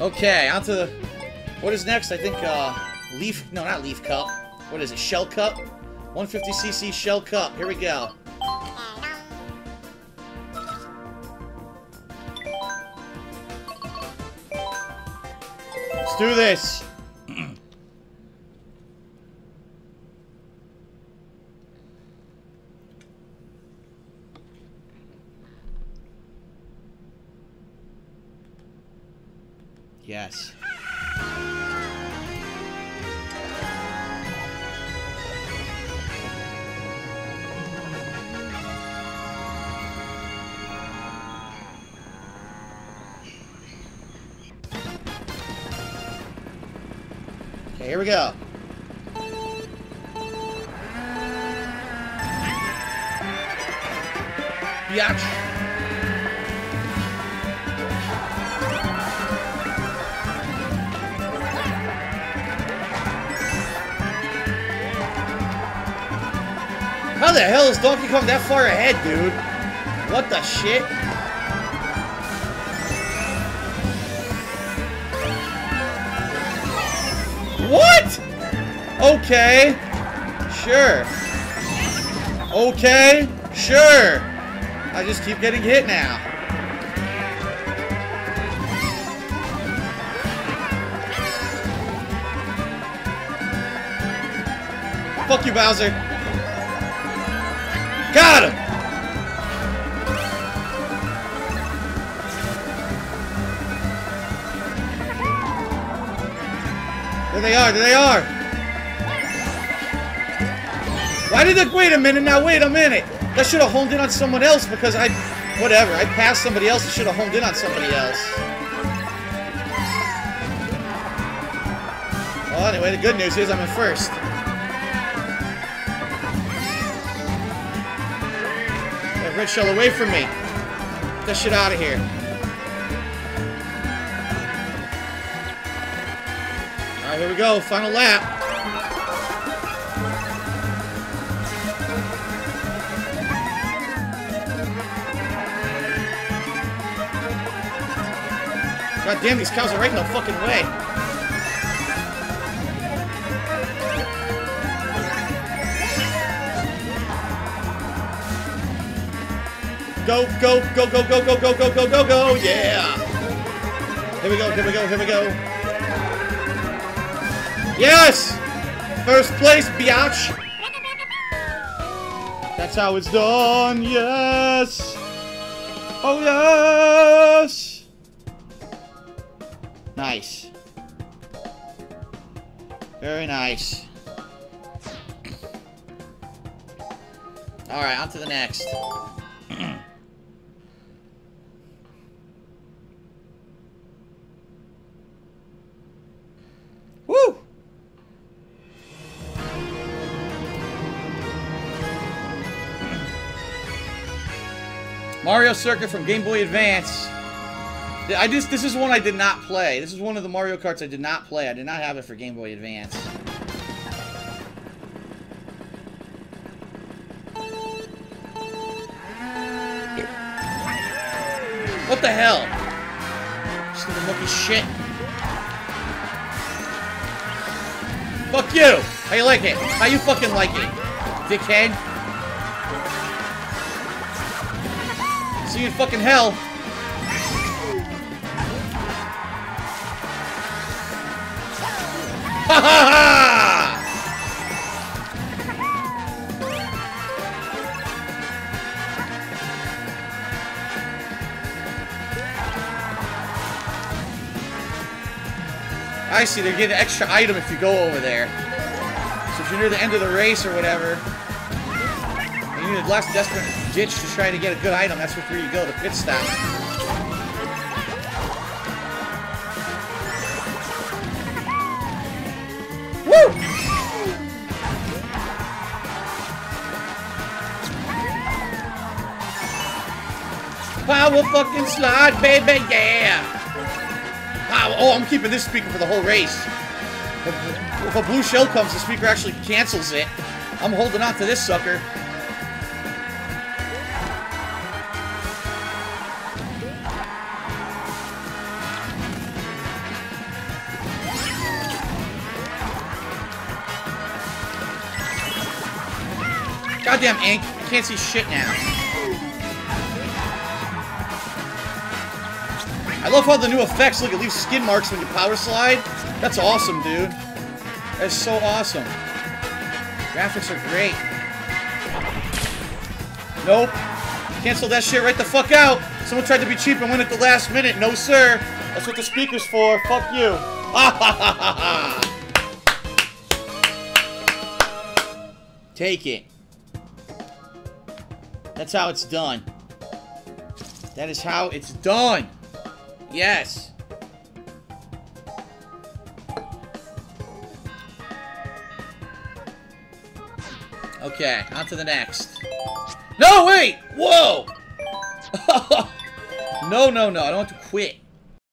Okay, on to what is next? I think uh, Leaf. No, not Leaf Cup. What is it? Shell Cup. 150cc Shell Cup. Here we go. Let's do this. Yes. Okay, here we go. Biatch. The hell is Donkey Kong that far ahead, dude? What the shit? What? Okay. Sure. Okay. Sure. I just keep getting hit now. Fuck you, Bowser. Got him! There they are, there they are! Why did it- wait a minute now, wait a minute! That should have honed in on someone else because I, whatever, I passed somebody else, it should have honed in on somebody else. Well, anyway, the good news is I'm in first. Red shell away from me. Get that shit out of here. Alright, here we go. Final lap. God damn, these cows are right in the fucking way. Go, go, go, go, go, go, go, go, go, go, go, yeah! Here we go, here we go, here we go. Yes! First place, biatch! That's how it's done, yes! Oh, yes! Nice. Very nice. Alright, on to the next. Mario Circuit from Game Boy Advance. I just this is one I did not play. This is one of the Mario Karts I did not play. I did not have it for Game Boy Advance. What the hell? Stupid monkey shit. Fuck you! How you like it? How you fucking like it? Dickhead? See you in fucking hell. Ha ha ha! I see, they get an extra item if you go over there. So if you're near the end of the race or whatever, you need a last desperate ditch to try to get a good item, that's where you go, the pit stop. Woo! Power fucking slide, baby, yeah! Wow, oh, I'm keeping this speaker for the whole race. If a blue shell comes, the speaker actually cancels it. I'm holding on to this sucker. Goddamn ink. I can't see shit now. I love how the new effects, look, it leaves skin marks when you power slide. That's awesome, dude. That's so awesome. Graphics are great. Nope. Cancel that shit right the fuck out. Someone tried to be cheap and win at the last minute. No, sir. That's what the speaker's for. Fuck you. Ha ha ha ha ha. Take it. That's how it's done. That is how it's done. Yes. Okay, on to the next. No, wait! Whoa! no, no, no, I don't want to quit.